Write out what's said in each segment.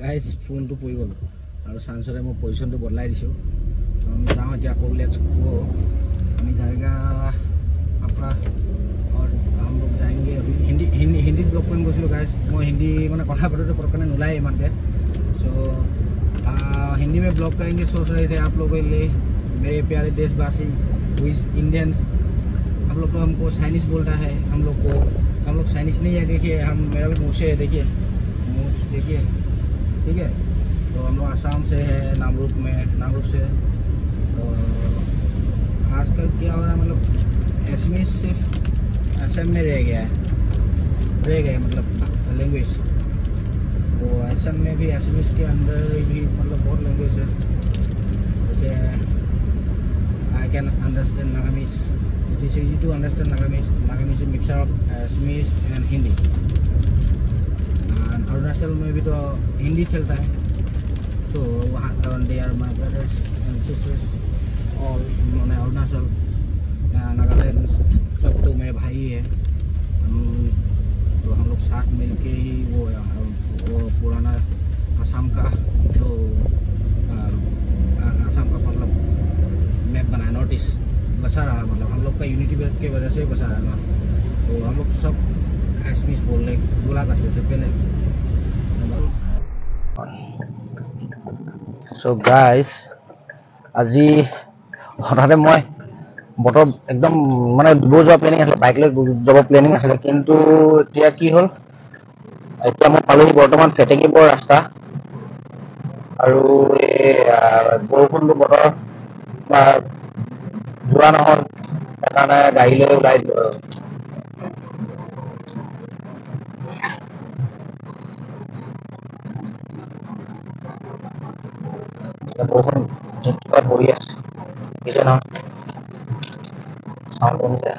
Guys ফোনটো পৰি গ'ল আৰু চাঞ্চতে মই পজিশ্যনটো বদলাই দিছোঁ তো আমি যাওঁ এতিয়া আকৌ লেটছ গো আমি जाएगा आपका और हम लोग जाएंगे अभी हिंदी हिंदी हिंदीत ব্লগ কৰিম কৈছিলোঁ গাইজ মই হিন্দী মানে কথা পাতোঁতে পটকনে নোলায় ইমানকৈ চ' हिंदी में ब्लॉग करेंगे सोच रहे थे आप लोगों के लिए मेरे प्यारे देशवासी विज इंडियंस हम लोग को हमको चाइनीज बोलता है हम लोग को हम लोग चाइनीज नहीं है देखिए हम मेरा भी मूछे है देखिए मूछ देखिए ठीक है? तो हम लोग आसाम से है, नामरूप में नामरूप से। तो आजकल क्या हो रहा है मतलब एसमी सिर्फ़ असम में रह गया है। रह गए मतलब लैंग्वेज तो असम में भी, एसएमएस के अंदर भी मतलब बहुत लैंग्वेज है। जैसे I can understand Nagamese it is easy to understand Nagamese Nagamese mixer of Assamese and Hindi Arunachal में भी तो हिंदी चलता है। सो वहाँ they are my brothers and sisters all उन्होंने अरुणाचल नागालैंड सब तो मेरे भाई है हम तो हम लोग साथ मिल के ही वो वो पुराना आसाम का जो आ, आ, का मतलब मैप बनाया ईस्ट बचा रहा मतलब हम लोग का यूनिटी के वजह से बचा रहा ना। तो हम लोग सब एसमीस बोल रहे बोला करते थे पहले। চ' গাইজ আজি হঠাতে মই বতৰ একদম মানে দূৰ যোৱা প্লেনিং আছিলে বাইক লৈ যাব প্লেনিং আছিলে কিন্তু এতিয়া কি হ'ল এতিয়া মই পালোহি বৰ্তমান ফেটেকিবৰ ৰাস্তা আৰু এই বৰষুণটো বতৰ যোৱা নহ'ল সেইকাৰণে গাড়ী লৈ ওলাই এতিয়া বৰষুণ ঝিপঝিপাই পৰি আছে দেখিছে নহয় চাউণ্ড কমিছে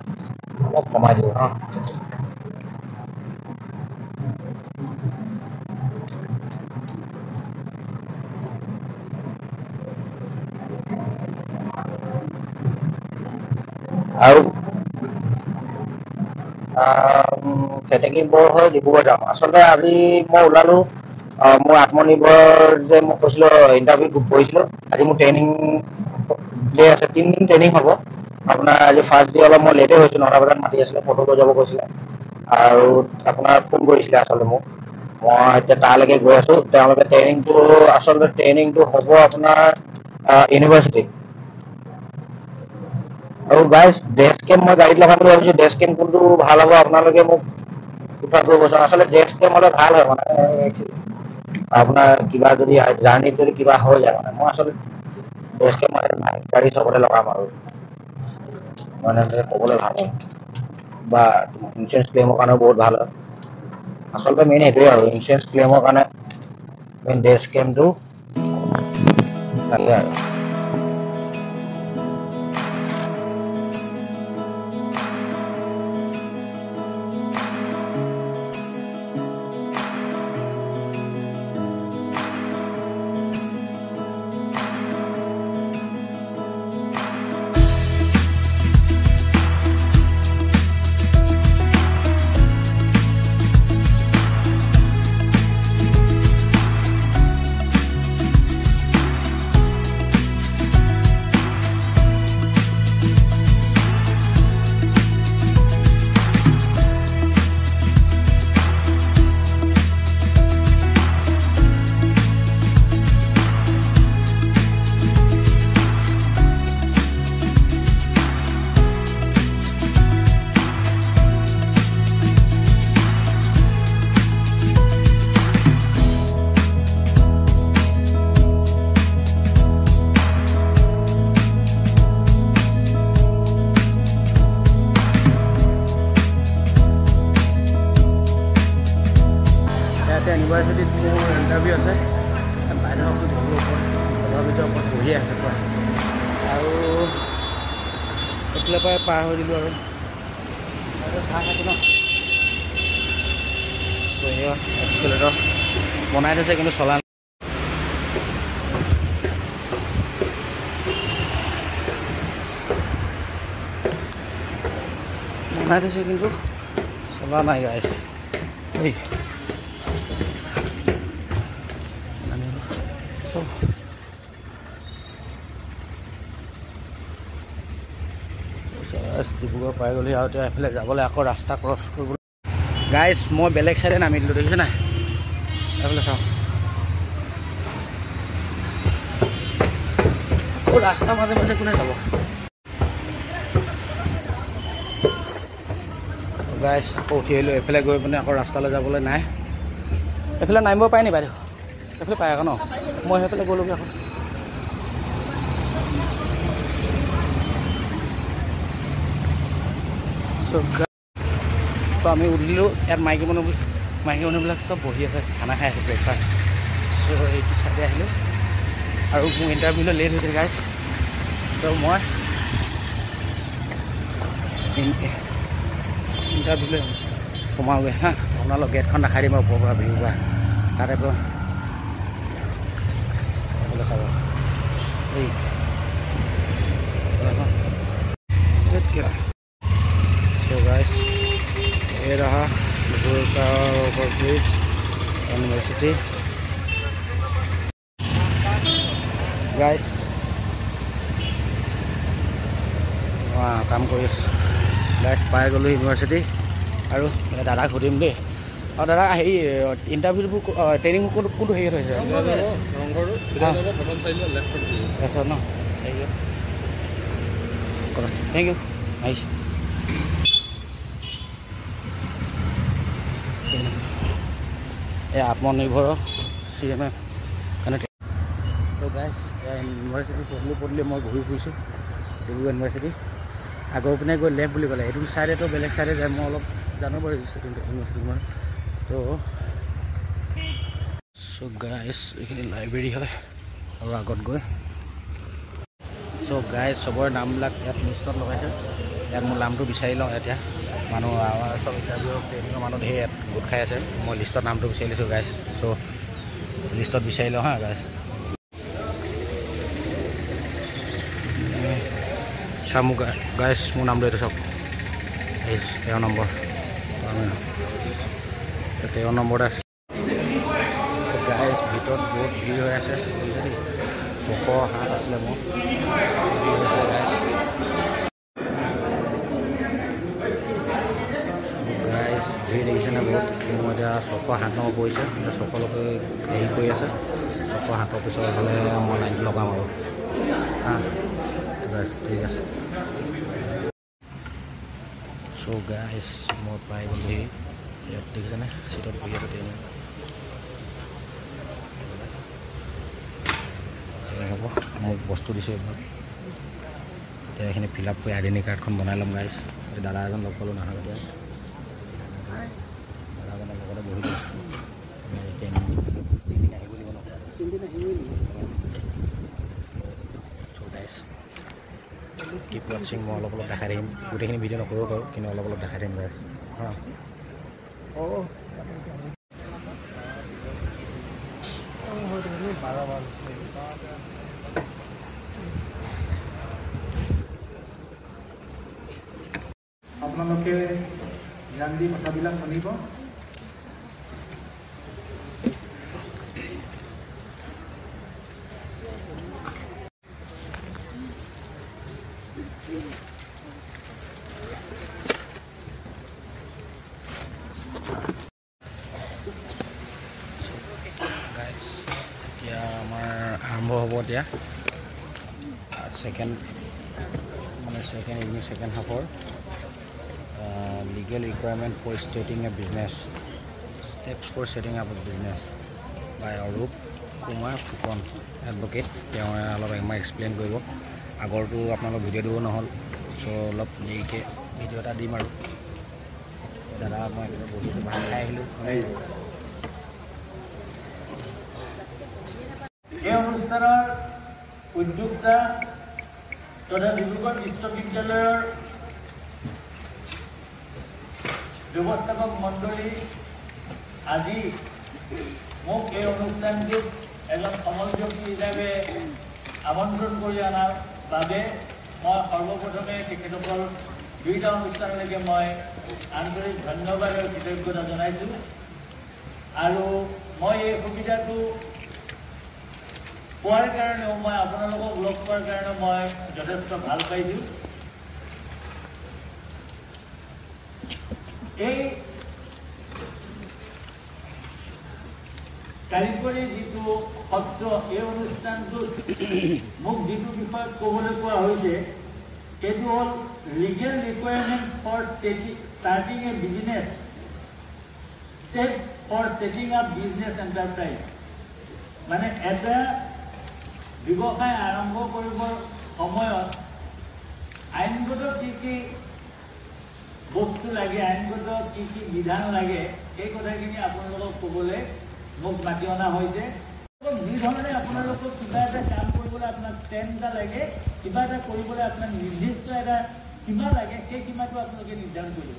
অলপ কমাই দিব ন আৰু ফেটেকি বৰ হৈ ডিব্ৰুগড় যাম আচলতে মোৰ আত্মনিৰ্ভৰ যে মই কৈছিলো ইণ্টাৰভিউত কৰিছিলো আজি মোৰ ট্ৰেইনিং ডে আছে তিনিদিন ট্ৰেইনিং হ'ব। আপোনাৰ আজি ফাৰ্ষ্ট ডে অলপ মই লেটে হৈছোঁ নটা বজাত মাতি আছিলে ফটো লৈ যাব কৈছিলে। আৰু আপোনাৰ ফোন কৰিছিলে আচলতে মোক। মই এতিয়া তালৈকে গৈ আছো তেওঁলোকে ট্ৰেইনিংটো আচলতে ট্ৰেইনিংটো হ'ব আপোনাৰ ইউনিভাৰ্চিটিত আৰু গাইজ ডেস্ক কেম্প মই গাড়ীত লগাম বুলি ভাবিছোঁ ডেস্ক কেম্প কোনটো ভাল হ'ব আপোনালোকে মোক প্ৰিফাৰ কৰিব কৈছে। আচলতে ডেস্ক কেম্প হ'লে ভাল হয় মানে আপোনাৰ কিবা যদি জাৰ্ণিত যদি কিবা হৈ যায় মানে মই আচলতে বাইক গাড়ী চবতে লগাম আৰু। মানে ক'বলৈ ভাল। বা ইঞ্চুৰেঞ্চ ক্লেইমৰ কাৰণেও বহুত ভাল হয়। আচলতে মেইন সেইটোৱে আৰু ইঞ্চুৰেঞ্চ ক্লেইমৰ কাৰণে মেইন ডেস্ক কেম্পটো লাগে আৰু। ইউনিভাৰ্চিটিত মোৰ ইণ্টাৰভিউ আছে বাইদেউসকল বহু ওপৰত তথাপিতো ওপৰত বহি আছে পুৰা আৰু এইফালৰ পৰাই পাৰ হৈ দিলোঁ আৰু। চাহ খাইছে ন? এস্কেলেটৰ বনাই থৈছে কিন্তু চলা নাই। বনাই থৈছে কিন্তু চলা নাই গাই এই পাই গ'লি আৰু এতিয়া এফালে যাবলৈ আকৌ ৰাস্তা ক্ৰছ কৰিবলৈ। গাইজ মই বেলেগ চাইডে নামি দিলোঁ দেখিছে নাই? এইফালে চাওঁ। আকৌ ৰাস্তা মাজে মাজে কোনে যাব? গাইজ আকৌ উঠি আহিলোঁ। এইফালে গৈ পিনে আকৌ ৰাস্তালৈ যাবলৈ নাই। এইফালে নামিব পাৰে নি বাইদেউ? এইফালে পায় আকৌ ন? মই সেইফালে গ'লোগৈ আকৌ। ত' আমি উঠিলোঁ ইয়াত মাইকী মানুহ মাইকী মানুহবিলাক চব বহি আছে খানা খাই আছে ব্ৰেকফাষ্ট চ' এইটো চাইডে আহিলোঁ। আৰু মোৰ ইণ্টাৰভিউলৈ লেট হৈছে গাইজ ত' মই ইণ্টাৰভিউলৈ সোমাওগৈ হা। আপোনালোক গেটখন দেখাই দিম ওপৰৰ পৰা ভিউ পৰা। তাতে পৰা চাব। এই Spirit University. Guys, wah, kamu guys, guys, pakai dulu University. Aru, darah kudim deh. Oh darah, hey, interview buku, training buku, buku tu hey, tu. Longgar, longgar, sudah longgar, bahkan saya left pergi. Left, no. Thank you. Thank you. Nice. এই আত্মনিৰ্ভৰ C M A কাৰণে guys university পঢ়িলোঁ পঢ়িলোঁ মই ঘূৰি ফুৰিছোঁ Dibrugarh university আগৰ পিনে গৈ লেফ্ট বুলি ক'লে এইটো ছাইডেতো বেলেগ ছাইডে যায় মই অলপ জানো বাৰু ইউনিভাৰ্চিটিখনৰ ত' চ' গাইজ এইখিনি লাইব্ৰেৰী হয় আৰু আগত গৈ। চ' গাইজ চবৰে নামবিলাক ইয়াত লিষ্টত লগাইছে। ইয়াত মোৰ নামটো বিচাৰি লওঁ এতিয়া। মানুহ আমাৰ চব ইণ্টাৰভিউ ট্ৰেইনিঙৰ মানুহ ধেৰ ইয়াত গোট খাই আছে। মই লিষ্টত নামটো বিচাৰি লৈছোঁ গাইজ চ' লিষ্টত বিচাৰি লওঁ হা গাইজ চাওক মোক গাইজ মোৰ নামটো এইটো চাওক। তেৰ নম্বৰ। তেৰ নম্বৰত আছে। গাইজ ভিতৰত বহুত ভিৰ হৈ আছে। ছশ সাত আছিলে মোৰ গাইজ ভিৰ দেখিছেনে বহুত কিন্তু মই এতিয়া ছশ সাত নম্বৰ পৰিছে এতিয়া ছশলৈকে হেৰি কৰি আছে। ছশ সাতৰ পিছত হ'লে মই লাইনটো লগাম আৰু। ঠিক আছে। চ' গাইজ মই পাই গ'লোহি। ইয়াত দেখিছেনে? চিটত বহি আছে ট্ৰেইনিং হ'ব মোক বস্তু দিছোঁ এইবিলাক। এতিয়া এইখিনি ফিল আপ কৰি আইডেণ্টি কাৰ্ডখন বনাই ল'ম গাইজ দাদা এজন লগ পালোঁ নাহক এতিয়া দাদাজনৰ লগতে বহি ট্ৰেইনিং তিনিদিন আহিব লাগিব ন তিনিদিন আহিবই লাগিব গাইজ ৱাচিং মই অলপ অলপ দেখাই থাকিম। গোটেইখিনি ভিডিঅ' নকৰোঁ বাৰু কিন্তু অলপ অলপ দেখাই থাকিম গাইজ হা। অঁ আপোনালোকে ধ্যান দি কথাবিলাক শুনিব গাইজ এতিয়া আমাৰ হ'ব এতিয়া ছেকেণ্ড মানে second evening second হাফৰ legal requirement for starting a business steps for setting up a business by Arup Kumar Phukan advocate তেওঁ অলপ আমাক এক্সপ্লেইন কৰিব। আগৰটো আপোনালোক ভিডিঅ' দিব নহ'ল চ' অলপ দেৰিকৈ ভিডিঅ' এটা দিম আৰু। দাদা মই বহিছোঁ ভাত খাই আহিলোঁ। এই অনুষ্ঠানৰ উদ্যোক্তা তথা ডিব্ৰুগড় বিশ্ববিদ্যালয়ৰ ব্যৱস্থাপক মণ্ডলী আজি মোক এই অনুষ্ঠানটোত এজন সমন্বয়কী হিচাপে আমন্ত্ৰণ কৰি অনাৰ বাবে মই সৰ্বপ্ৰথমে তেখেতসকল দুয়োটা অনুষ্ঠানলৈকে মই আন্তৰিক ধন্যবাদ আৰু কৃতজ্ঞতা জনাইছোঁ। আৰু মই এই সুবিধাটো পোৱাৰ কাৰণেও মই আপোনালোকক লগ পোৱাৰ কাৰণে মই যথেষ্ট ভাল পাইছোঁ এই কাৰিকৰী যিটো সত্ৰ এই অনুষ্ঠানটোত মোক যিটো বিষয়ত ক'বলৈ কোৱা হৈছে সেইটো হ'ল legal requirement for starting a business steps for setting up business enterprise মানে এটা ব্যৱসায় আৰম্ভ কৰিবৰ সময়ত আইনগত কি কি বস্তু লাগে আইনগত কি কি বিধান লাগে সেই কথাখিনি আপোনালোকক ক'বলৈ মোক মাতি অনা হৈছে। যি ধৰণে আপোনালোকক কিবা এটা কাম কৰিবলৈ আপোনাক টেন এটা লাগে কিবা এটা কৰিবলৈ আপোনাক নিৰ্দিষ্ট এটা সীমা লাগে সেই সীমাটো আপোনালোকে নিৰ্ধাৰণ কৰিব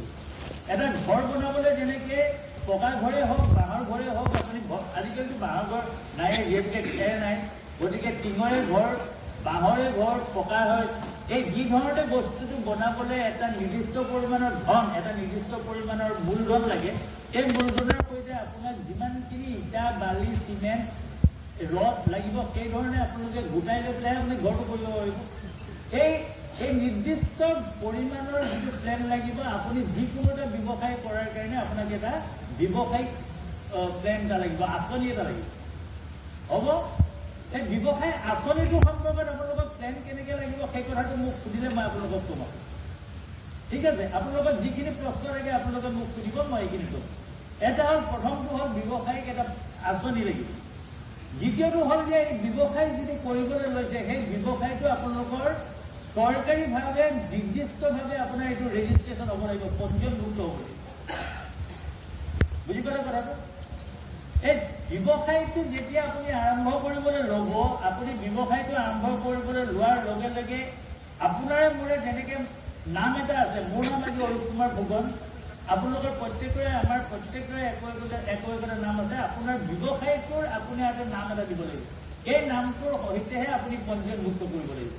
এটা ঘৰ বনাবলৈ যেনেকৈ পকা ঘৰে হওক বাঁহৰ ঘৰে হওক আপুনি আজিকালিতো বাঁহৰ ঘৰ নাই নাই। গতিকে টিঙৰে ঘৰ বাঁহৰে ঘৰ পকা হয়। এই যি ধৰণে বস্তুটো বনাবলৈ এটা নিৰ্দিষ্ট পৰিমাণৰ ধন এটা নিৰ্দিষ্ট পৰিমাণৰ মূলধন লাগে এই মূলধনৰ সৈতে আপোনাক যিমানখিনি ইটা বালি চিমেণ্ট ৰদ লাগিব সেই ধৰণে আপোনালোকে গোটাই লৈ পেলাই আপুনি ঘৰটো কৰিব পাৰিব। এই এই নিৰ্দিষ্ট পৰিমাণৰ যিটো প্লেন লাগিব আপুনি যিকোনো এটা ব্যৱসায় কৰাৰ কাৰণে আপোনাক এটা ব্যৱসায়িক প্লেন এটা লাগিব আঁচনি এটা লাগিব। হ'ব? এই ব্যৱসায় আঁচনিটো সম্পৰ্কত আপোনালোকক প্লেন কেনেকৈ লাগিব সেই কথাটো মোক সুধিলে মই আপোনালোকক ক'ম। ঠিক আছে আপোনালোকক যিখিনি প্ৰশ্ন লাগে আপোনালোকে মোক সুধিব মই এইখিনি ক'ম। এটা হ'ল প্ৰথমটো হ'ল ব্যৱসায়িক এটা আঁচনি লাগিব। দ্বিতীয়টো হ'ল যে এই ব্যৱসায় যিটো কৰিবলৈ লৈছে সেই ব্যৱসায়টো আপোনালোকৰ চৰকাৰীভাৱে নিৰ্দিষ্টভাৱে আপোনাৰ এইটো ৰেজিষ্ট্ৰেশ্যন হ'ব লাগিব পঞ্জীয়নভুক্ত হ'ব লাগিব। বুজি পালে কথাটো? এই ব্যৱসায়টো যেতিয়া আপুনি আৰম্ভ কৰিবলৈ ল'ব আপুনি ব্যৱসায়টো আৰম্ভ কৰিবলৈ লোৱাৰ লগে লগে আপোনাৰে মোৰে যেনেকৈ নাম এটা আছে মোৰ নাম আজি অৰূপ কুমাৰ ফুকন আপোনালোকৰ প্ৰত্যেকৰে আমাৰ প্ৰত্যেকৰে একো একোটা একো একোটা নাম আছে। আপোনাৰ ব্যৱসায়টোৰ আপুনি এটা নাম এটা দিব লাগিব। এই নামটোৰ সৈতেহে আপুনি পঞ্জীয়নভুক্ত কৰিব লাগিব।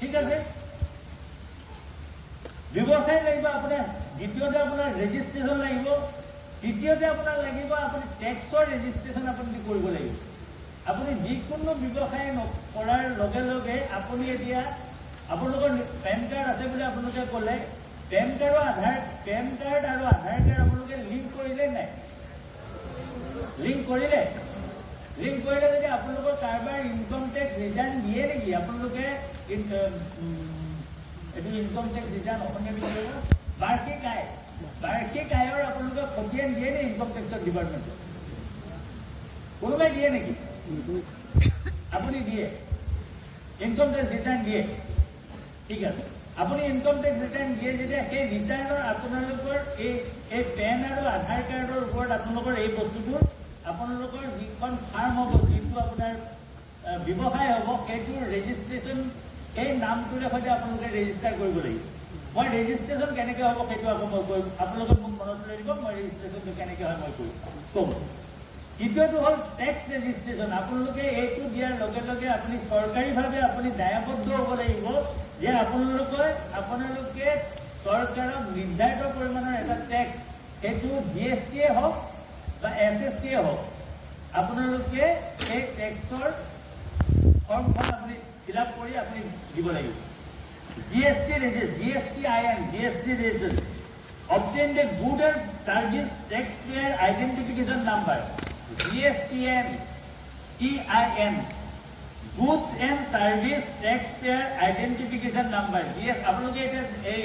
ঠিক আছে? ব্যৱসায় লাগিব আপোনাৰ দ্বিতীয়তে আপোনাৰ ৰেজিষ্ট্ৰেশ্যন লাগিব। তৃতীয়তে আপোনাৰ লাগিব আপুনি টেক্সৰ ৰেজিষ্ট্ৰেশ্যন আপুনি কৰিব লাগিব। আপুনি যিকোনো ব্যৱসায় কৰাৰ লগে লগে আপুনি এতিয়া আপোনালোকৰ পেন কাৰ্ড আছে বুলি আপোনালোকে ক'লে PAN card Aadhaar PAN card আৰু আধাৰ কাৰ্ড আপোনালোকে লিংক কৰিলে নাই? লিংক কৰিলে? লিংক কৰিলে যদি আপোনালোকৰ কাৰোবাৰ ইনকম টেক্স ৰিটাৰ্ণ দিয়ে নেকি? আপোনালোকে এইটো ইনকম টেক্স ৰিটাৰ্ণ কৰিব বাৰ্ষিক আয়। বাৰ্ষিক আয়ৰ আপোনালোকে খতিয়ান দিয়ে নে ইনকম টেক্সৰ ডিপাৰ্টমেণ্টত কোনোবাই দিয়ে নেকি আপুনি দিয়ে ইনকম টেক্স ৰিটাৰ্ণ দিয়ে ঠিক আছে আপুনি ইনকম টেক্স ৰিটাৰ্ণ দিয়ে যেতিয়া সেই ৰিটাৰ্ণৰ আপোনালোকৰ এই এই পেন আৰু আধাৰ কাৰ্ডৰ ওপৰত আপোনালোকৰ এই বস্তুটোৰ আপোনালোকৰ যিখন ফাৰ্ম হ'ব যিটো আপোনাৰ ব্যৱসায় হ'ব সেইটোৰ ৰেজিষ্ট্ৰেশ্যন সেই নামটোৰে সৈতে আপোনালোকে ৰেজিষ্টাৰ কৰিব লাগিব মই ৰেজিষ্ট্ৰেশ্যন কেনেকৈ হ'ব সেইটো আকৌ মই কৰিম আপোনালোকে মোক মনত লৈ দিব মই ৰেজিষ্ট্ৰেশ্যনটো কেনেকৈ হয় মই কৰিম ক'ম। দ্বিতীয়টো হ'ল টেক্স ৰেজিষ্ট্ৰেশ্যন আপোনালোকে এইটো দিয়াৰ লগে লগে আপুনি চৰকাৰীভাৱে আপুনি দায়বদ্ধ হ'ব লাগিব যে আপোনালোকে আপোনালোকে চৰকাৰক নিৰ্ধাৰিত পৰিমাণৰ এটা টেক্স সেইটো জি এছ টিয়ে হওক বা এছ এছ টিয়ে হওক আপোনালোকে সেই টেক্সৰ ফৰ্মখন আপুনি ফিল আপ কৰি আপুনি দিব লাগিব। I N G S T registration obtained a good and service taxpayer identification number GSTN EIN goods and service taxpayer identification number GS এতিয়া এই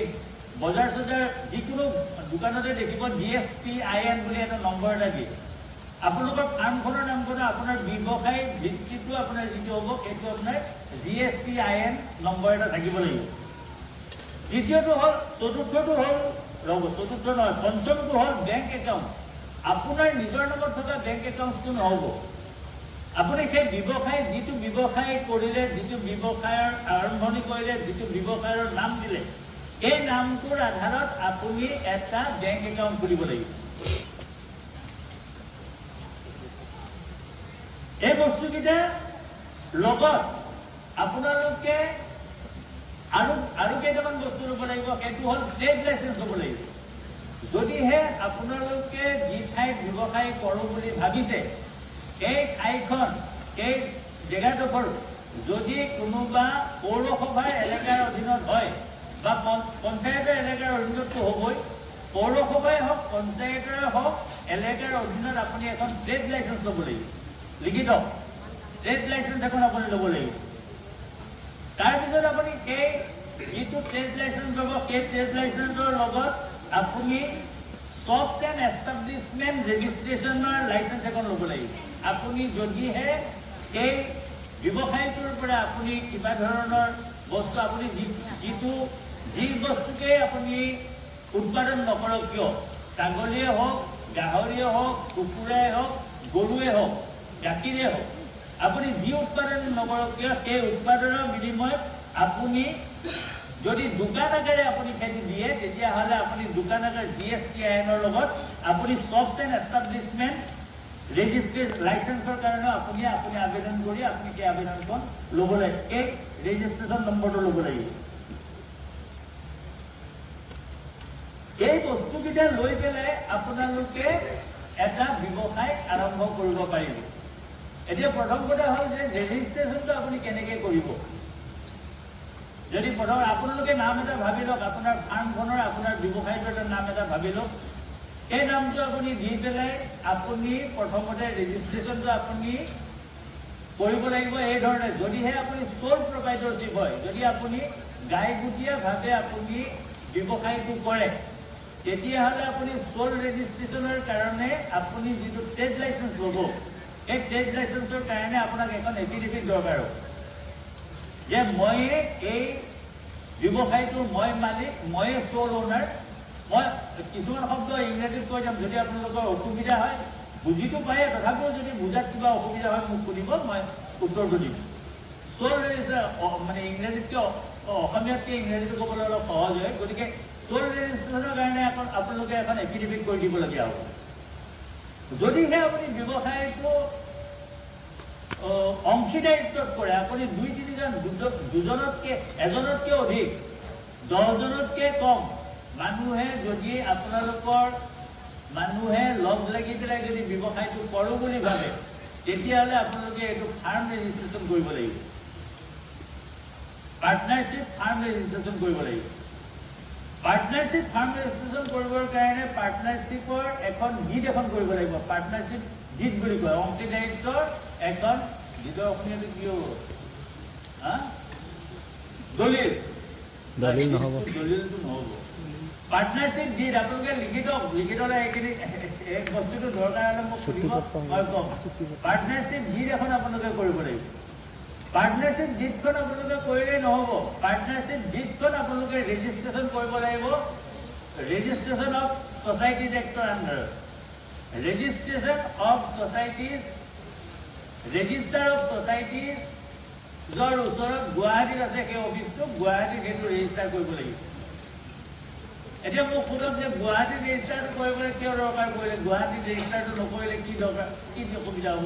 বজাৰ চজাৰ যিকোনো দোকানতে দেখিব G S T I N বুলি এটা নম্বৰ দিয়ে আপোনালোকৰ ফাৰ্মখনৰ নামখনো আপোনাৰ ব্যৱসায় ভিত্তিটো আপোনাৰ যিটো হ'ব সেইটো আপোনাৰ G S T I N number এটা থাকিব লাগিব দ্বিতীয়টো হ'ল চতুৰ্থটো হ'ল ৰ'ব চতুৰ্থ নহয় পঞ্চমটো হ'ল বেংক একাউণ্ট আপোনাৰ নিজৰ নামত থকা বেংক একাউণ্টটো নহ'ব। আপুনি সেই ব্যৱসায় যিটো ব্যৱসায় কৰিলে যিটো ব্যৱসায়ৰ আৰম্ভণি কৰিলে যিটো ব্যৱসায়ৰ নাম দিলে সেই নামটোৰ আধাৰত আপুনি এটা বেংক একাউণ্ট খুলিব লাগিব। এই বস্তুকেইটা লগত আপোনালোকে আৰু আৰু কেইটামান বস্তু ল'ব লাগিব সেইটো হ'ল ট্ৰেড লাইচেঞ্চ ল'ব লাগিব। যদিহে আপোনালোকে যি ঠাইত ব্যৱসায় কৰোঁ বুলি ভাবিছে সেই ঠাইখন সেই জেগাডোখৰ যদি কোনোবা পৌৰসভাৰ এলেকাৰ অধীনত হয় বা পঞ্চ- পঞ্চায়তৰ এলেকাৰ অধীনততো হ'বই পৌৰসভাই হওক পঞ্চায়তৰে হওক এলেকাৰ অধীনত আপুনি এখন ট্ৰেড লাইচেঞ্চ ল'ব লাগিব। লিখিত ট্ৰেড লাইচেঞ্চ এখন আপুনি ল'ব লাগিব। তাৰপিছত আপুনি সেই যিটো ট্ৰেড লাইচেঞ্চ ল'ব সেই ট্ৰেড লাইচেঞ্চৰ লগত আপুনি শ্বপছ এণ্ড এষ্টাব্লিছমেণ্ট ৰেজিষ্ট্ৰেশ্যনৰ লাইচেঞ্চ এখন ল'ব লাগিব। আপুনি যদিহে ব্যৱসায়টোৰ পৰা আপুনি কিবা ধৰণৰ বস্তু আপুনি যিটো যি বস্তুকে আপুনি উৎপাদন নকৰক কিয়? ছাগলীয়ে হওক গাহৰিয়ে হওক কুকুৰাই হওক গৰুৱে হওক গাখীৰে হওক। আপুনি যি উৎপাদন নকৰক কিয় সেই উৎপাদনৰ বিনিময়ত আপুনি যদি দোকান আকাৰে আপুনি খেতি দিয়ে তেতিয়াহ'লে আপুনি দোকান আকাৰ জি এছ টি আইনৰ লগত আপুনি শ্বপছ এণ্ড এষ্টাব্লিছমেণ্ট ৰেজিষ্ট্ৰেশ্যন লাইচেঞ্চৰ কাৰণে আপুনি আপুনি আবেদন কৰি আপুনি সেই আবেদনখন ল'ব লাগিব এই ৰেজিষ্ট্ৰেশ্যন নম্বৰটো ল'ব লাগিব এই বস্তুকেইটা লৈ পেলাই আপোনালোকে এটা ব্যৱসায় আৰম্ভ কৰিব পাৰিব। এতিয়া প্ৰথম কথা হ'ল যে ৰেজিষ্ট্ৰেশ্যনটো আপুনি কেনেকৈ কৰিব? যদি প্ৰথম আপোনালোকে নাম এটা ভাবি লওক আপোনাৰ ফাৰ্মখনৰ আপোনাৰ ব্যৱসায়টোৰ এটা নাম এটা ভাবি লওক সেই নামটো আপুনি দি পেলাই আপুনি প্ৰথমতে ৰেজিষ্ট্ৰেশ্যনটো আপুনি কৰিব লাগিব এই ধৰণে। যদিহে আপুনি চ'ল প্ৰভাইডৰশ্বিপ হয় যদি আপুনি গাইগুটীয়াভাৱে আপুনি ব্যৱসায়টো কৰে তেতিয়াহ'লে আপুনি চ'ল ৰেজিষ্ট্ৰেশ্যনৰ কাৰণে আপুনি যিটো ট্ৰেড লাইচেঞ্চ ল'ব সেই ট্ৰেড লাইচেঞ্চৰ কাৰণে আপোনাক এখন এফিডেভিট দৰকাৰ হ'ব যে ময়ে এই ব্যৱসায়টো মই মালিক ময়ে চ'ল অ'নাৰ মই কিছুমান শব্দ ইংৰাজীত কৈ যাম যদি আপোনালোকৰ অসুবিধা হয় বুজিটো পায়ে তথাপিও যদি বুজাত কিবা অসুবিধা হয় মোক সুধিব মই উত্তৰটো দিম চ'ল ৰেজিষ্ট্ৰেশ্যন মানে ইংৰাজীতকৈ অসমীয়াতকৈ ইংৰাজীটো ক'বলৈ অলপ সহজ হয় গতিকে চ'ল ৰেজিষ্ট্ৰেশ্যনৰ কাৰণে আপোনালোকে এখন এফিডেভিট কৰি দিবলগীয়া হ'ব যদিহে আপুনি ব্যৱসায়টো অংশীদাৰিত্বত কৰে আপুনি দুই তিনিজন দুজন- দুজনতকে এজনতকে অধিক দহজনতকে কম মানুহে যদি আপোনালোকৰ মানুহে লগ লাগি পেলাই যদি ব্যৱসায়টো কৰোঁ বুলি ভাবে তেতিয়াহ'লে আপোনালোকে এইটো ফাৰ্ম ৰেজিষ্ট্ৰেশ্যন কৰিব লাগিব। পাৰ্টনাৰশ্বিপ ফাৰ্ম ৰেজিষ্ট্ৰেশ্যন কৰিব লাগিব। পাৰ্টনাৰশ্বিপ ফাৰ্ম ৰেজিষ্ট্ৰেশ্যন কৰিবৰ কাৰণে পাৰ্টনাৰশ্বিপৰ এখন ডিড এখন কৰিব লাগিব। পাৰ্টনাৰশ্বিপ ডিড বুলি কয়। অংশীদাৰিত্বৰ এখন ডিডৰ অসমীয়াটো কি হ'ব? দলিল। দলিল নহ'ব। দলিলটো নহ'ব। পাৰ্টনাৰশ্বিপ ডিড আপোনালোকে লিখি থওক লিখি থ'লে এইখিনি এই বস্তুটো দৰকাৰ হ'লে মোক সুধিব। মই ক'ম। পাৰ্টনাৰশ্বিপ ডিড এখন আপোনালোকে কৰিব লাগিব। পাৰ্টনাৰশ্বিপ ডিডখন আপোনালোকে কৰিলেই নহ'ব। পাৰ্টনাৰশ্বিপ ডিডখন আপোনালোকে ৰেজিষ্ট্ৰেশ্যন কৰিব লাগিব। ৰেজিষ্ট্ৰেশ্যন অফ ছ'চাইটিজ এক্টৰ আণ্ডাৰত registration of societies registrar of societies যৰ ওচৰত গুৱাহাটীত আছে সেই অফিচটো গুৱাহাটীত সেইটো ৰেজিষ্টাৰ কৰিব লাগিব। এতিয়া মোক সোধক যে গুৱাহাটীত ৰেজিষ্টাৰটো কৰিবলৈ কিয় দৰকাৰ কৰিলে গুৱাহাটীত ৰেজিষ্টাৰটো নকৰিলে কি দৰকাৰ কি অসুবিধা হ'ব?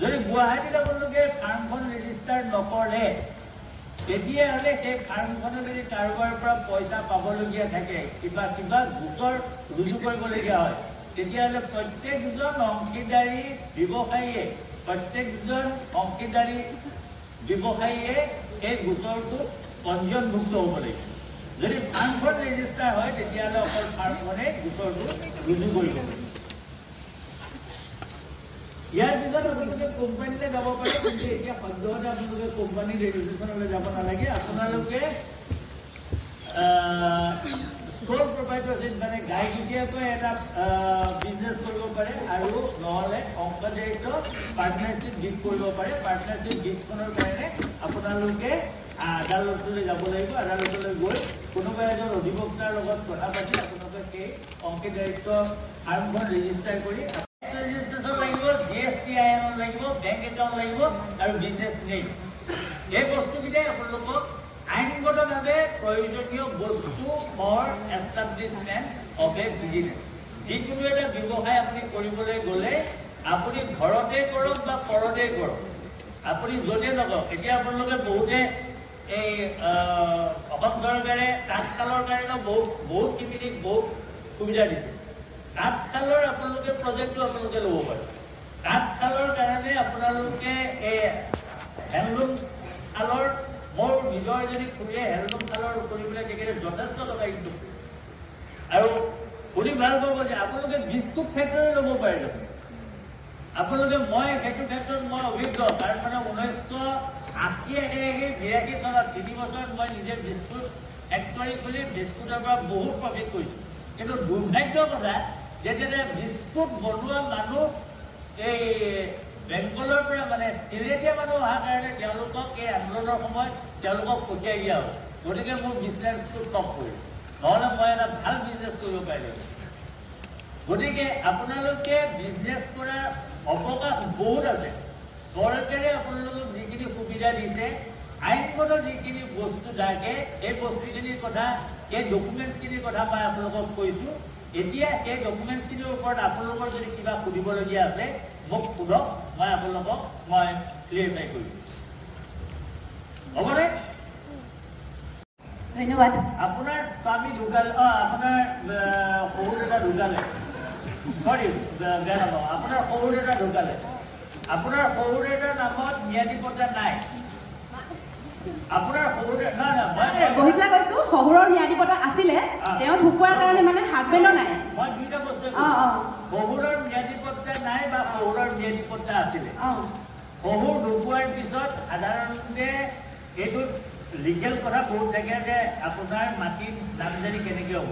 যদি গুৱাহাটীত আপোনালোকে ফাৰ্মখন ৰেজিষ্টাৰ নকৰে তেতিয়াহ'লে সেই ফাৰ্মখনে যদি কাৰোবাৰ পৰা পইচা পাবলগীয়া থাকে কিবা কিবা গোচৰ ৰুজু কৰিবলগীয়া হয় তেতিয়াহ'লে প্ৰত্যেকজন অংশীদাৰী ব্যৱসায়ীয়ে প্ৰত্যেকজন অংশীদাৰী ব্যৱসায়ীয়ে এই গোচৰটোত পঞ্জীয়নভুক্ত হ'ব লাগিব। যদি ফাৰ্মখন ৰেজিষ্টাৰ হয় তেতিয়াহ'লে অকল ফাৰ্মখনে গোচৰটো ৰুজু কৰিব। লাগিব ইয়াৰ পিছত আপোনালোকে কোম্পানীলৈ যাব পাৰে কিন্তু এতিয়া সদ্যহতে আপোনালোকে কোম্পানী ৰেজিষ্ট্ৰেশ্যনলৈ যাব নালাগে আপোনালোকে ষ্ট'ৰ প্ৰভাইডাৰশ্বিপ মানে গাইগুটীয়াকৈ এটা বিজনেছ কৰিব পাৰে আৰু নহ'লে অংশদায়িত্ব পাৰ্টনাৰশ্বিপ গীত কৰিব পাৰে পাৰ্টনাৰশ্বিপ গীতখনৰ কাৰণে আপোনালোকে আদালতলৈ যাব লাগিব আদালতলৈ গৈ কোনোবা এজন অধিবক্তাৰ লগত কথা পাতি আপোনালোকে সেই অংশীদাৰিত্ব ফাৰ্মখন ৰেজিষ্টাৰ কৰি ৰেজিষ্ট্ৰেশ্যন লাগিব G S T I N লাগিব বেংক একাউণ্ট লাগিব আৰু বিজনেছ নেম এই বস্তুকেইটাই আপোনালোকক আইনগতভাৱে প্ৰয়োজনীয় বস্তু for establishment of a business যিকোনো এটা ব্যৱসায় আপুনি কৰিবলৈ গ'লে আপুনি ঘৰতে কৰক বা পৰতে কৰক। আপুনি য'তে নকৰক। এতিয়া আপোনালোকে বহুতে এই অসম চৰকাৰে তাঁতশালৰ কাৰণে বহুত বহুত শিপিনীক বহুত সুবিধা দিছে। তাঁতশালৰ আপোনালোকে প্ৰজেক্টটো আপোনালোকে ল'ব পাৰে। তাঁতশালৰ কাৰণে আপোনালোকে এই হেণ্ডলুম শালৰ মোৰ নিজৰ যদি খুৰীয়ে হেণ্ডলুম শালৰ কৰিবলৈ তেখেতে যথেষ্ট টকা ইনকম কৰে। আৰু শুনি ভাল পাব যে আপোনালোকে বিস্কুট ফেক্টৰী ল'ব পাৰে আপোনালোকে মই সেইটো ক্ষেত্ৰত মই অভিজ্ঞ কাৰণ মানে ঊনৈছশ আশী একেলগে বিৰাশী চনত তিনি বছৰত মই নিজে বিস্কুট ফেক্টৰী খুলি বিস্কুটৰ পৰা বহুত প্ৰফিট কৰিছোঁ। কিন্তু দুৰ্ভাগ্যৰ কথা যে যেতিয়া বিস্কুট বনোৱা মানুহ এই বেংগলৰ পৰা মানে চিলেটীয়া মানুহ অহাৰ কাৰণে তেওঁলোকক এই আন্দোলনৰ সময়ত তেওঁলোকক পঠিয়াই দিয়া হ'ল। গতিকে মোৰ বিজনেছটো টপ কৰিল। নহ'লে মই এটা ভাল বিজনেছ কৰিব পাৰিলোঁ। গতিকে আপোনালোকে বিজনেছ কৰাৰ অৱকাশ বহুত আছে। চৰকাৰে আপোনালোকক যিখিনি সুবিধা দিছে আইনগত যিখিনি বস্তু থাকে এই বস্তুখিনিৰ কথা এই ডকুমেণ্টছখিনিৰ কথা মই আপোনালোকক কৈছোঁ। এতিয়া এই ডকুমেণ্টছখিনিৰ ওপৰত আপোনালোকৰ যদি কিবা সুধিবলগীয়া আছে মোক সোধক মই আপোনালোকক মই ক্লিয়াৰিফাই কৰিম হ'বনে? ধন্যবাদ। আপোনাৰ স্বামী ঢুকালে অঁ আপোনাৰ শহুৰ দেউতা ঢুকালে। চৰি বেয়া নাপাব আপোনাৰ শহুৰ দেউতা ঢুকালে। আপোনাৰ শহুৰ দেউতাৰ নামত ম্যাদী পত্তা নাই আপোনাৰ শহুৰ দেউতা নাই নাই বহি পেলাই কৈছো শহুৰৰ ম্যাদী পতা আছিলে তেওঁ ঢুকোৱাৰ কাৰণে মানে হাজবেণ্ডৰ নাই। মই দুইটা বস্তু অঁ অঁ। শহুৰৰ ম্যাদী পত্তা নাই বা শহুৰৰ ম্যাদী পত্তা আছিলে। অঁ। শহুৰ ঢুকোৱাৰ পিছত সাধাৰণতে এইটোত লিগেল কথা বহুত থাকে যে আপোনাৰ মাটিত নামজাৰি কেনেকৈ হ'ব।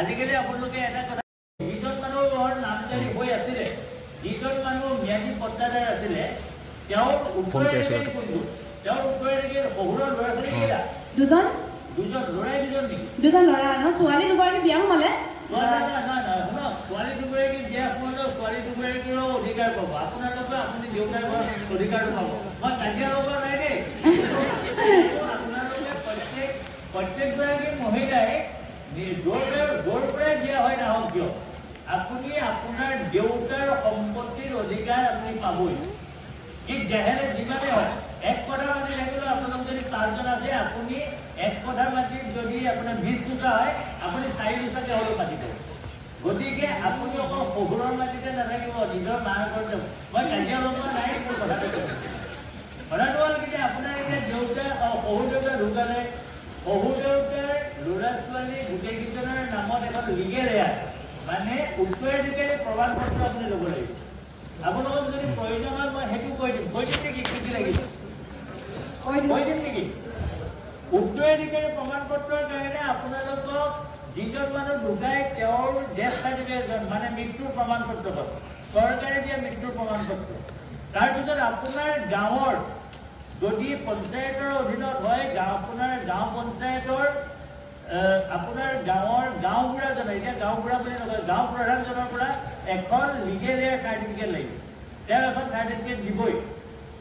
আজিকালি আপোনালোকে এটা কথা যিজন মানুহৰ নামজাৰি হৈ আছিলে যিজন মানুহ ম্যাদী পত্তাদাৰ আছিলে তেওঁৰ উত্তৰাধিকাৰী কোনটো? দুজন? দুজন ল'ৰা ন? ছোৱালী দুগৰাকী বিয়া সোমালে? প্ৰত্যেকগৰাকী মহিলাই য'ৰ পৰা- পৰাই বিয়া হয় নাহক কিয়? আপুনি আপোনাৰ দেউতাৰ সম্পত্তিৰ অধিকাৰ আপুনি পাবই। ই জেহেৰে যিমানে হওক এক কঠা মাটি থাকিলেও আপোনালোক যদি পাঁচজন আছে আপুনি এক কঠা মাটিত যদি আপোনাৰ বিছ দুটা হয় আপুনি চাৰি দুটাকে হ'লেও পাতিব গতিকে আপুনি অকল শহুৰৰ মাটিতে নাথাকিব নিজৰ মাৰ ঘৰত। মই কাজিয়া লগোৱা নাই মোৰ কথাটো কৈছোঁ। কথাটো হ'ল কি যে আপোনাৰ এতিয়া দেউতা অ, শহুৰ দেউতা ঢুকালে। শহুৰ দেউতাৰ ল'ৰা ছোৱালী গোটেইকেইজনৰ নামত এখন লিগেল এয়াৰ মানে উত্তৰাধিকাৰী প্ৰমাণ পত্ৰ আপুনি ল'ব লাগিব। আপোনালোকক যদি প্ৰয়োজন হয় মই সেইটো কৈ দিম। কৈ দিম কি কি লাগিব? দিম নেকি? উত্তৰাধিকাৰী প্ৰমাণ পত্ৰৰ কাৰণে আপোনালোকক যিজন মানুহ ঢুকাই তেওঁৰ ডেথ চাৰ্টিফিকেট মানে মৃত্যুৰ প্ৰমাণ পত্ৰখন চৰকাৰে দিয়া মৃত্যুৰ প্ৰমাণ পত্ৰ। তাৰপিছত আপোনাৰ গাঁৱৰ যদি পঞ্চায়তৰ অধীনত হয় গাঁও আপোনাৰ গাঁও পঞ্চায়তৰ আপোনাৰ গাঁৱৰ গাঁওবুঢ়াজনৰ এতিয়া গাঁওবুঢ়া বুলি নকয় গাঁও প্ৰধানজনৰ পৰা এখন লিগেল এয়াৰ চাৰ্টিফিকেট লাগিব। তেওঁ এখন চাৰ্টিফিকেট দিবই।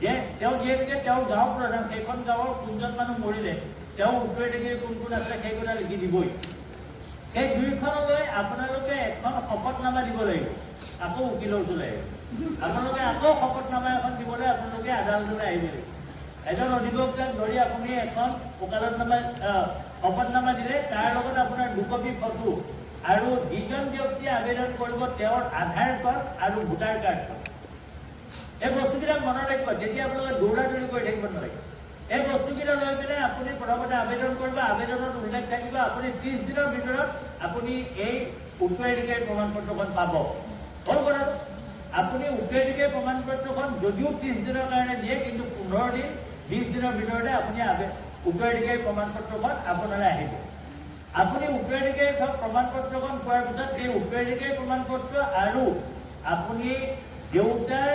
যে তেওঁ যিহেতুকে তেওঁ গাঁও প্ৰধান সেইখন গাঁৱৰ কোনজন মানুহ মৰিলে তেওঁ উত্তৰাধিকাৰী কোন কোন আছে সেই কথা লিখি দিবই। সেই দুইখনলৈ আপোনালোকে এখন শপতনামা দিব লাগিব। আকৌ উকিলৰ ওচৰলৈ আপোনালোকে আকৌ শপতনামা এখন দিবলৈ আপোনালোকে আদালতলৈ আহিব লাগিব। এজন অধিবক্তাক ধৰি আপুনি এখন ওকালতনামা শপতনামা দিলে তাৰ লগত আপোনাৰ দুকপি ফটো আৰু যিজন ব্যক্তিয়ে আবেদন কৰিব তেওঁৰ আধাৰ কাৰ্ড আৰু ভোটাৰ কাৰ্ডখন এই বস্তুবিলাক মনত ৰাখিব যেতিয়া আপোনালোকে দৌৰা দৌৰি কৰি থাকিব নালাগে। এই বস্তুকেইটা লৈ পেলাই আপুনি প্ৰথমতে আবেদন কৰিব আবেদনত উল্লেখ থাকিব আপুনি ত্ৰিছ দিনৰ ভিতৰত আপুনি এই উত্তৰাধিকাৰী প্ৰমাণ পত্ৰখন পাব। হ'ল কথাটো আপুনি উত্তৰাধিকাৰী প্ৰমাণ পত্ৰখন যদিও ত্ৰিছ দিনৰ কাৰণে দিয়ে কিন্তু পোন্ধৰ দিন বিছ দিনৰ ভিতৰতে আপুনি উত্তৰাধিকাৰী প্ৰমাণ পত্ৰখন আপোনালৈ আহিব। আপুনি উত্তৰাধিকাৰী প্ৰমাণ পত্ৰখন পোৱাৰ পিছত এই উত্তৰাধিকাৰী প্ৰমাণ পত্ৰ আৰু আপুনি দেউতাৰ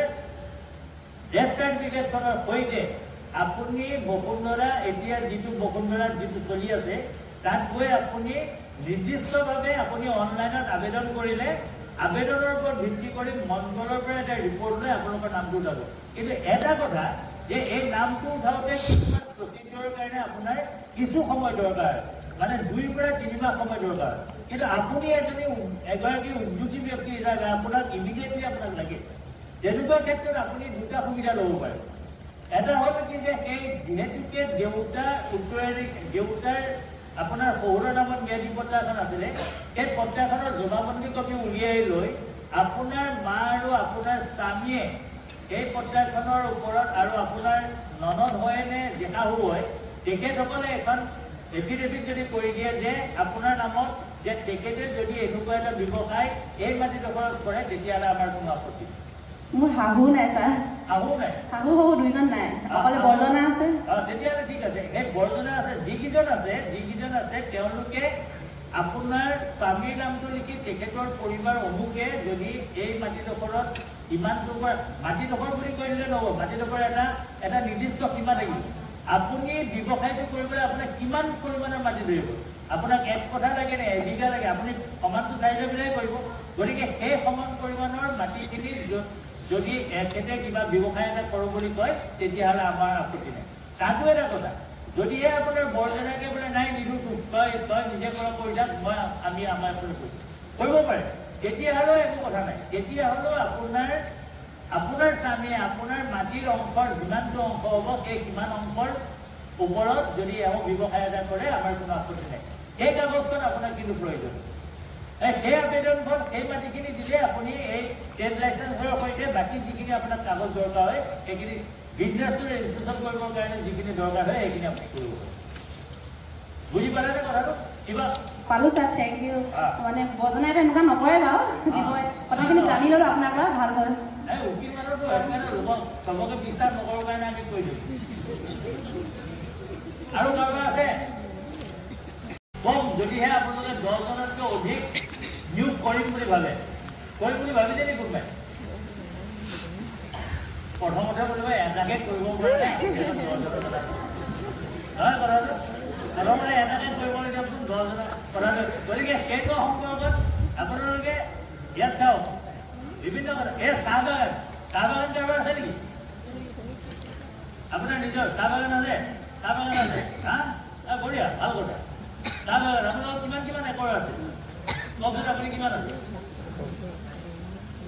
ডেথ চাৰ্টিফিকেটখনৰ সৈতে আপুনি বসুন্ধৰা এতিয়া যিটো বসুন্ধৰা যিটো চলি আছে তাত গৈ আপুনি নিৰ্দিষ্টভাৱে আপুনি অনলাইনত আবেদন কৰিলে আবেদনৰ ওপৰত ভিত্তি কৰি মণ্ডলৰ পৰা এটা ৰিপৰ্ট লৈ আপোনালোকৰ নামটো ওলাব। কিন্তু এটা কথা যে এই নামটো উঠাওঁতে প্ৰচিডিউৰৰ কাৰণে আপোনাৰ কিছু সময় দৰকাৰ মানে দুইৰ পৰা তিনিমাহ সময় দৰকাৰ। কিন্তু আপুনি এজনী এগৰাকী উদ্যোগী ব্যক্তি হিচাপে আপোনাক ইমিডিয়েটলি আপোনাক লাগে। তেনেকুৱা ক্ষেত্ৰত আপুনি দুটা সুবিধা ল'ব পাৰে এটা হ'ল কি যে সেই যিহেতুকে দেউতা উত্তৰাধিকাৰী দেউতাৰ আপোনাৰ শহুৰৰ নামত ম্যাদী পত্তা এখন আছিলে সেই পত্তাখনৰ জমাবন্দী কপি উলিয়াই লৈ আপোনাৰ মা আৰু আপোনাৰ স্বামীয়ে সেই পত্ৰাখনৰ ওপৰত আৰু আপোনাৰ ননদ হয় নে জেঠাহু হয় তেখেতসকলে এখন এফিডেভিট যদি কৰি দিয়ে যে আপোনাৰ নামত যে তেখেতে যদি এনেকুৱা এটা ব্যৱসায় এই মাটিডোখৰত কৰে তেতিয়াহ'লে আমাৰ কোনো আপত্তি নাই। মোৰ শাহু নাই ছাৰ। শাহু নাই? শাহু শহু দুইজন নাই। অকলে বৰ্জনা আছে। তেতিয়াহ'লে ঠিক আছে। সেই বৰ্জনা আছে যিকেইজন আছে যিকেইজন আছে তেওঁলোকে আপোনাৰ স্বামীৰ নামটো লিখি তেখেতৰ পৰিবাৰ অমুকে যদি এই মাটিডোখৰত ইমান টুকুৰা মাটিডোখৰ বুলি কৈ দিলে নহ'ব মাটিডোখৰ এটা এটা নিৰ্দিষ্ট সীমা থাকিব। আপুনি ব্যৱসায়টো কৰিবলৈ আপোনাক কিমান পৰিমাণৰ মাটি ধৰিব? আপোনাক এক কথা লাগে নে এবিঘা লাগে? আপুনি সমানটো চাই লৈ পেলাই কৰিব। গতিকে সেই সমান পৰিমাণৰ মাটিখিনি যদি এখেতে কিবা ব্যৱসায় এটা কৰোঁ বুলি কয় তেতিয়াহ'লে আমাৰ আপত্তি নাই। তাতো এটা কথা যদিহে আপোনাৰ বৰজনাকে বোলে নাই নিদো তোক তই তই নিজে কৰা কৰি থাক মই আমি আমাৰ ফালে কৰিম কৰিব পাৰে। তেতিয়াহ'লেও একো কথা নাই। তেতিয়াহ'লেও আপোনাৰ আপোনাৰ স্বামীয়ে আপোনাৰ মাটিৰ অংশৰ যিমানটো অংশ হ'ব সেই সিমান অংশৰ ওপৰত যদি এওঁ ব্যৱসায় এটা কৰে আমাৰ কোনো আপত্তি নাই। সেই কাগজখন আপোনাৰ কিন্তু প্ৰয়োজন। সেই আবেদনখন সেই মাটিখিনি দিলে আপুনি এই ট্ৰেড লাইচেঞ্চৰ সৈতে বাকী যিখিনি আপোনাক কাগজ দৰকাৰ হয় সেইখিনি বিজনেছটো ৰেজিষ্ট্ৰেশ্যন কৰিবৰ কাৰণে যিখিনি দৰকাৰ হয় সেইখিনি আপুনি কৰিব বুজি পালেনে কথাটো? কিবা পালো ছাৰ থেংক ইউ। মানে বৰ্জনাই এনেকুৱা নকৰে বাৰু কথাখিনি জানি ল'লো আপোনাৰ পৰা ভাল হ'ল। চবকে বিশ্বাস নকৰোঁ কাৰণে আমি কৈ দিওঁ আৰু কাৰোবাৰ আছে? কম যদিহে আপোনালোকে দহজনতকৈ অধিক নিয়োগ কৰিম বুলি ভাবে। কৰিম বুলি ভাবিছে নেকি কোনোবাই? প্ৰথমতে কোনোবাই এটাকে কৰিব পৰা এটাকে কৰিব দিয়কচোন দহজনৰ গতিকে সেইটো সম্পৰ্কত আপোনালোকে ইয়াত চাওক। বিভিন্ন কথা। এই চাহ বাগান। চাহ বাগান কাৰোবাৰ আছে নেকি? আপোনাৰ নিজৰ চাহ বাগান আছে? চাহ বাগান আছে। হা? বঢ়িয়া ভাল কথা। চাহ বাগান। আপোনালোকৰ কিমান কিমান একৰ আছে? কওকচোন আপুনি কিমান আছে?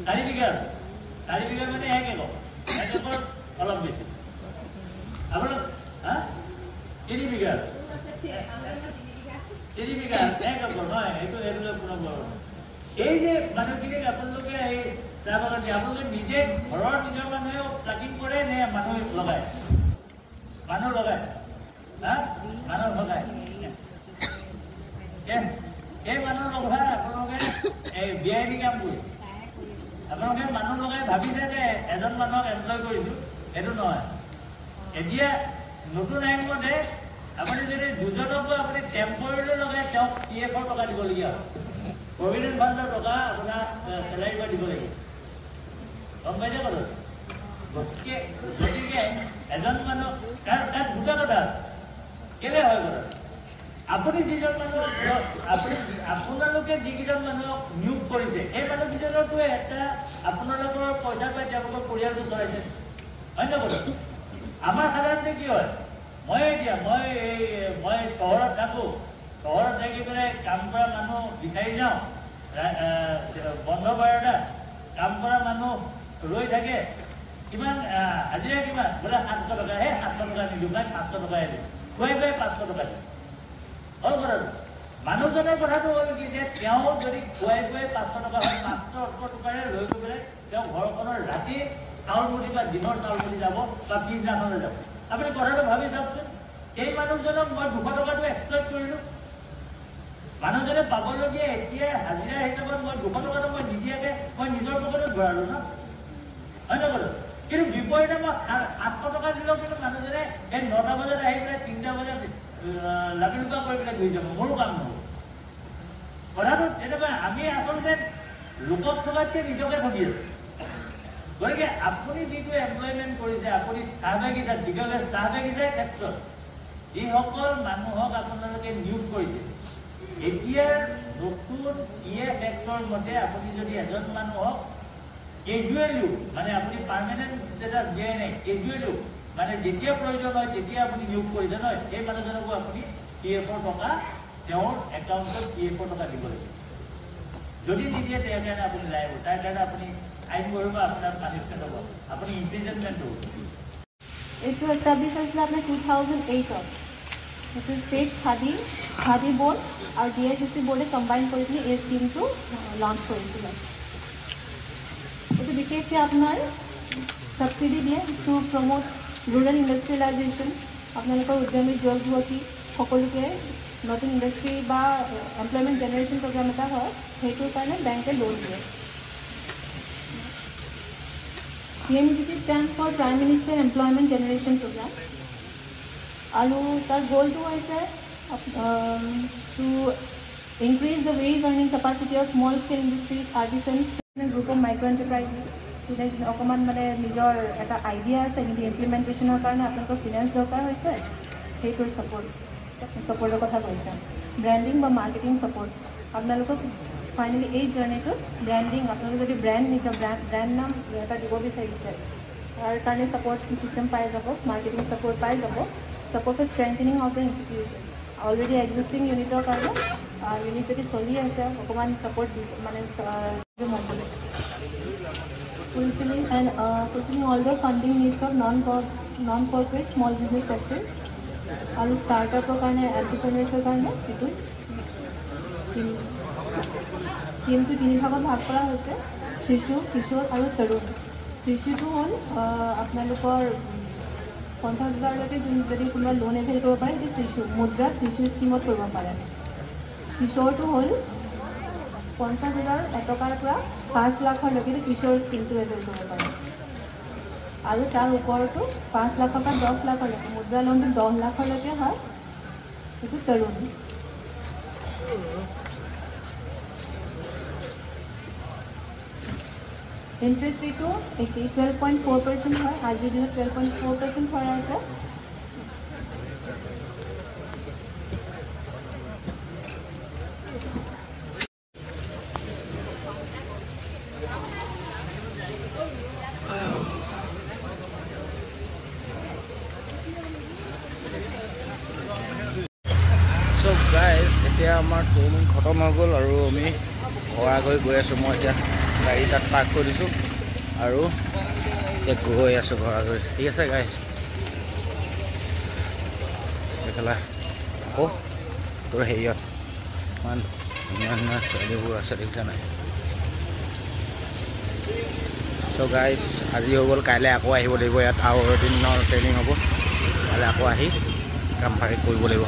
চাৰি বিঘা। আছে চাৰি বিঘা মানে এক একৰ এক একৰ অলপ বেছি। আপোনাৰ হা? তিনি বিঘা। তিনি বিঘা এক একৰ নহয় এইটো এইটো বৰ এই যে মানুহখিনিক আপোনালোকে এই চাহ বাগান দিয়ে আপোনালোকে নিজে ঘৰৰ নিজৰ মানুহেও প্লাকিং কৰে নে মানুহ লগায়? মানুহ লগায়। হা? মানুহ লগায়। এই মানুহ লগাই আপোনালোকে এই বি আই ডি কাম কৰি আপোনালোকে মানুহ লগাই ভাবিছে যে এজন মানুহক এমপ্লয় কৰিছোঁ সেইটো নহয়। এতিয়া নতুন আইন মতে আপুনি যদি দুজনকো আপুনি টেম্পৰেৰী লগাই তেওঁক পি এফৰ টকা দিবলগীয়া হয়। প্ৰভিডেণ্ট ফাণ্ডৰ টকা আপোনাৰ চেলাৰী পৰা দিব লাগিব। গম পাইছে কথাটো? গতিকে গতিকে এজন মানুহ তাৰ তাত দুটা কথা। কেলে হয় কথাটো? আপুনি যিজন মানুহ আপুনি আপোনালোকে যিকেইজন মানুহক নিয়োগ কৰিছে সেই মানুহকেইজনৰতো এটা আপোনালোকৰ পইচা পাই তেওঁলোকৰ পৰিয়ালটো চলাইছে। হয় নহয়? আমাৰ সাধাৰণতে কি হয় মই এতিয়া মই এই মই চহৰত থাকোঁ চহৰত থাকি পেলাই কাম কৰা মানুহ বিচাৰি যাওঁ বন্ধ বাৰ এটা কাম কৰা মানুহ ৰৈ থাকে কিমান হাজিৰা কিমান বোলে সাতশ টকা হে সাতশ টকা নিদিওঁ কাৰণ পাঁচশ টকাই দিওঁ খুৱাই খুৱাই পাঁচশ টকা দিওঁ কথাটো মানুহজনৰ কথাটো হ'ল কি যে তেওঁ যদি খুৱাই খুৱাই পাঁচশ টকা হয় পাঁচশ টকাৰে লৈ গৈ পেলাই তেওঁ ঘৰখনৰ ৰাতি চাউল মুঠি বা দিনৰ চাউল মুঠি যাব বা পিছদিনাখনলৈ যাব। আপুনি কথাটো ভাবি চাওকচোন সেই মানুহজনক মই দুশ টকাটো এক্সপ্লইট কৰিলোঁ। মানুহজনে পাবলগীয়া এতিয়া হাজিৰা হিচাপত মই দুশ টকাটো মই নিদিয়াকৈ মই নিজৰ পকেটত ভৰালোঁ ন। হয় বাৰু? কিন্তু বিপৰীতে মই সাতশ টকা দিলেও কিন্তু মানুহজনে এই নটা বজাত আহি পেলাই তিনিটা বজাত লাগি লুকা কৰি পেলাই ঘূৰি যাব মোৰো কাম নহ'ব কথাটো তেনেকুৱা আমি আচলতে লোকক থকাতকৈ নিজকে ঠগি আছোঁ। গতিকে আপুনি যিটো এমপ্লয়মেণ্ট কৰিছে আপুনি চাহ বাগিচা বিশেষকৈ চাহ বাগিচাৰ ক্ষেত্ৰত যিসকল মানুহক আপোনালোকে নিয়োগ কৰিছে এতিয়া নতুন ই এফ এক্টৰ মতে আপুনি যদি এজন মানুহক কেজুৱেলিও মানে আপুনি পাৰ্মানেণ্ট ষ্টেটাছ দিয়াই নাই কেজুৱেলিও মানে যেতিয়া প্ৰয়োজন হয় তেতিয়া আপুনি নিয়োগ কৰিছে নহয় সেই মানুহজনকো আপুনি পি এফৰ টকা তেওঁৰ একাউণ্টত পি এফৰ টকা দিব লাগিব। যদি নিদিয়ে তেওঁৰ কাৰণে আপুনি লাইব তাৰ কাৰণে আপুনি আইন কৰিব আপোনাৰ পানিছমেণ্ট হ'ব। আপুনি ইমপ্ৰিজনমেণ্ট হ'ব এইটো এষ্টাব্লিছ হৈছিলে আপোনাৰ টু থাউজেণ্ড এইটত সেইটো ষ্টেট খাদী খাদী বৰ্ড আৰু ডি এছ এছ চি বৰ্ডে কম্বাইন কৰি পিনি এই স্কিমটো লঞ্চ কৰিছিলে। এইটো বিশেষকৈ আপোনাৰ ছাবচিডি দিয়ে টু প্ৰমোট ৰুৰেল ইণ্ডাষ্ট্ৰিয়েলাইজেশ্যন আপোনালোকৰ উদ্যমী যুৱক যুৱতী সকলোকে নতুন ইণ্ডাষ্ট্ৰি বা এমপ্লয়মেণ্ট জেনেৰেশ্যন প্ৰগ্ৰাম এটা হয় সেইটোৰ কাৰণে বেংকে লোন দিয়ে। P M G T stands for prime minister employment generation programme আৰু তাৰ গ'লটো হৈছে to increase the wage earning capacity of small scale industries artisans group of micro' enterprises যোনে অকণমান মানে নিজৰ এটা আইডিয়া আছে কিন্তু ইমপ্লিমেণ্টেশ্যনৰ কাৰণে আপোনালোকৰ ফিনান্স দৰকাৰ হৈছে। সেইটোৰ ছাপৰ্ট ছাপৰ্টৰ কথা কৈছে। ব্ৰেণ্ডিং বা মাৰ্কেটিং ছাপৰ্ট আপোনালোকক ফাইনেলি এই জাৰ্ণিটোত ব্ৰেণ্ডিং আপোনালোকে যদি ব্ৰেণ্ড নিজৰ ব্ৰেণ্ড ব্ৰেণ্ড নাম এটা দিব বিচাৰিছে তাৰ কাৰণে ছাপৰ্ট ছিষ্টেম পাই যাব মাৰ্কেটিং ছাপৰ্ট পাই যাব। Support for strengthening of the institution already existing ইউনিটৰ কাৰণে ইউনিট যদি চলি আছে অকণমান ছাপৰ্ট মানে the funding needs of non-corp non-corporate small business sectors আৰু ষ্টাৰ্টআপৰ কাৰণে এণ্টাৰপ্ৰেনাৰ্ছৰ কাৰণে সেইটো স্কিমটো তিনি ভাগত ভাগ কৰা হৈছে শিশু কিশোৰ আৰু তৰুণ শিশুটো হ'ল আপোনালোকৰ পঞ্চাছ হাজাৰলৈকে যদি কোনোবা লোন এভেইল কৰিব পাৰে সেইটো শিশু মুদ্ৰা শিশু স্কিমত কৰিব পাৰে কিশোৰটো হ'ল পঞ্চাছ হাজাৰ এটকাৰ পৰা পাঁচ লাখলৈকে কিশোৰ স্কিমটো এভেইল কৰিব পাৰে আৰু তাৰ ওপৰতো পাঁচ লাখৰ পৰা দহ লাখলৈকে মুদ্ৰা লোনটো দহ লাখলৈকে হয়। সেইটো তৰুণ ইণ্টাৰেষ্ট ৰেটটো একেই টুৱেল্ভ পইণ্ট ফ'ৰ পাৰ্চেণ্ট হয়। আজিৰ দিনত টুৱেল্ভ পইণ্ট ফ'ৰ পাৰ্চেণ্ট হৈ আছে চ' গাইজ এতিয়া আমাৰ ট্ৰেইনিং খতম হৈ গ'ল আৰু আমি ঘৰা গৈ আছোঁ মই এতিয়া। গাড়ী তাত পাৰ্ক কৰি দিছোঁ। আৰু এতিয়া গৈ আছোঁ ঘৰা গৈ ঠিক আছে গাইজ এইফালে আকৌ তোৰ হেৰিয়ত ইমান ধুনীয়া ধুনীয়া ছোৱালীবোৰ আছে দেখিছা নাই? চ' গাইজ আজি হৈ গ'ল। কাইলৈ আকৌ আহিব লাগিব ইয়াত। আৰু এদিনৰ ট্ৰেইনিং হ'ব। কাইলৈ আকৌ আহি কাম ফাৰি কৰিব লাগিব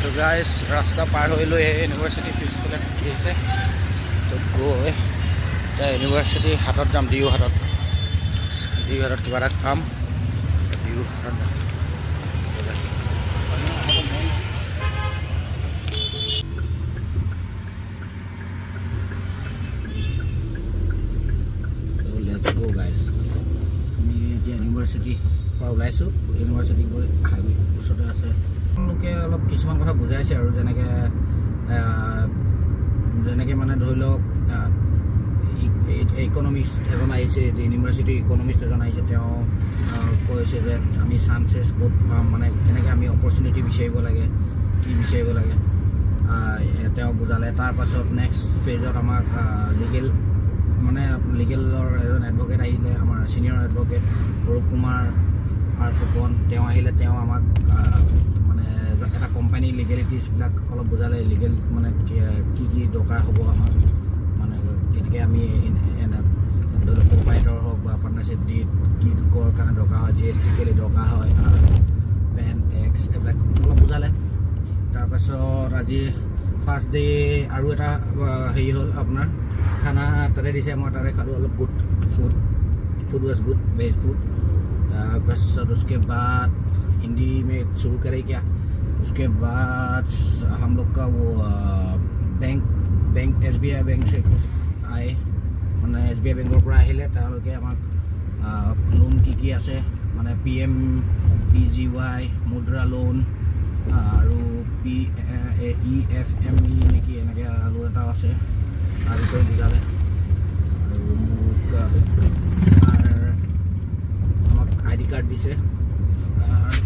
তো গাইজ ৰাস্তা পাৰ হৈ লৈ ইউনিভাৰ্চিটি পিছফালে আহিছে তো গৈ এতিয়া ইউনিভাৰ্চিটি হাতত যাম ডিউ হাতত। ডিউ হাতত কিবা এটা কাম ডিউ হাতত যাম। গাইজ আমি এতিয়া ইউনিভাৰ্চিটি পৰা ওলাইছোঁ। ইউনিভাৰ্চিটি গৈ হাইৱে ওচৰতে আছে। লোকে অলপ কিছুমান কথা বুজাইছে আৰু যেনেকৈ যেনেকৈ মানে ধৰি লওক ইকনমিক্স এজন আহিছে ইউনিভাৰ্চিটিৰ ইকনমিক্স এজন আহিছে তেওঁ কৈছে যে আমি চান্সেছ ক'ত পাম মানে কেনেকৈ আমি অপৰচুনিটি বিচাৰিব লাগে কি বিচাৰিব লাগে। তেওঁ বুজালে। তাৰপাছত নেক্সট পেজত আমাক লিগেল মানে লিগেলৰ এজন এডভকেট আহিলে আমাৰ senior advocate Arup Kumar R Phukan. তেওঁ আহিলে তেওঁ আমাক কোম্পানীৰ লিগেলিটিছবিলাক অলপ বুজালে লিগেল মানে কি কি দৰকাৰ হ'ব আমাৰ মানে কেনেকৈ আমি ধৰি লওক প্ৰপাৰেটৰ হওক বা পাৰ্টনাৰশ্বিপ দি কি কৰ কাৰণে দৰকাৰ হয় জি এছ টি কেলৈ দৰকাৰ হয় পেন টেক্স এইবিলাক অলপ বুজালে তাৰপাছত আজি ফাৰ্ষ্ট ডে আৰু এটা হেৰি হ'ল আপোনাৰ খানা তাতে দিছে মই তাতে খালোঁ অলপ good food food was good veg food তাৰপাছত উচকে বাদ হিন্দী মে চুৰু কৰে কিয়া उसके बाद हम लोग का वो अ, bank bank S B I bank से कुछ आए মানে এছ বি আই বেংকৰ পৰা আহিলে তেওঁলোকে আমাক লোন কি কি আছে মানে P M P G Y মুদ্ৰা লোন আৰু P E F M E নেকি এনেকৈ লোন এটাও আছে তাৰ বিষয়ে বুজালে আৰু মোক আহ, আমাৰ আমাক আই ডি কাৰ্ড দিছে আহ,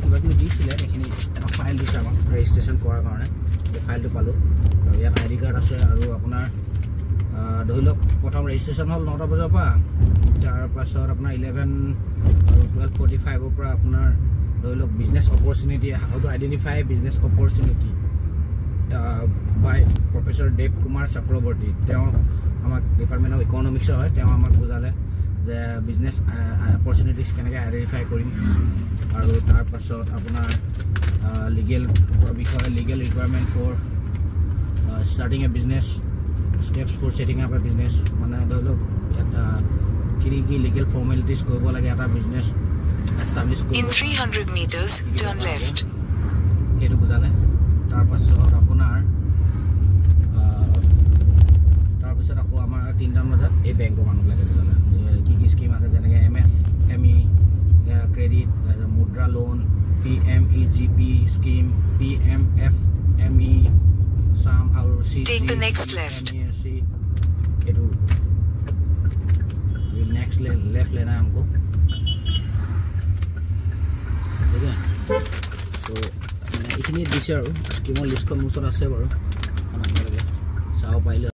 কিবা কিবি দিছিলে সেইখিনি এটা ফাইল দিছে আমাক ৰেজিষ্ট্ৰেশ্যন কৰাৰ কাৰণে। সেই ফাইলটো পালোঁ। আৰু ইয়াত আই ডি কাৰ্ড আছে আৰু আপোনাৰ ধৰি লওক প্ৰথম ৰেজিষ্ট্ৰেশ্যন হ'ল নটা বজাৰ পৰা। তাৰপাছত আপোনাৰ ইলেভেন আৰু টুৱেল্ভ ফৰ্টি ফাইভৰ পৰা আপোনাৰ ধৰি লওক business opportunity how to identify business opportunity by professor Dev Kumar Chakraborty তেওঁ আমাক ডিপাৰ্টমেণ্ট অফ ইকনমিক্সৰ হয়। তেওঁ আমাক বুজালে। যে বিজনেছ অপৰচুনিটিছ কেনেকৈ আইডেণ্টিফাই কৰিম আৰু তাৰপাছত আপোনাৰ লিগেল বিষয়ে legal requirement for starting a business steps for setting up a business মানে ধৰি লওক এটা কি কি লিগেল ফৰ্মেলিটিজ কৰিব লাগে এটা বিজনেছ এষ্টাব্লিছ কৰিব 300 meters, turn left. সেইটো বুজালে তাৰপাছত আপোনাৰ তাৰপিছত আকৌ আমাৰ তিনিটামান বজাত এই বেংকৰ মানুহবিলাকে বুজালে যে কি কি স্কিম আছে যেনেকৈ M S M E credit Mudra loan P M E G P scheme P M F M E চাম আৰু চি এইটো নেক্সট লেফ্ট লেনা আমাক এইখিনিয়ে দিছে আৰু। স্কীমৰ লিষ্টখন মোৰ ওচৰত আছে বাৰু। চাব পাৰিলে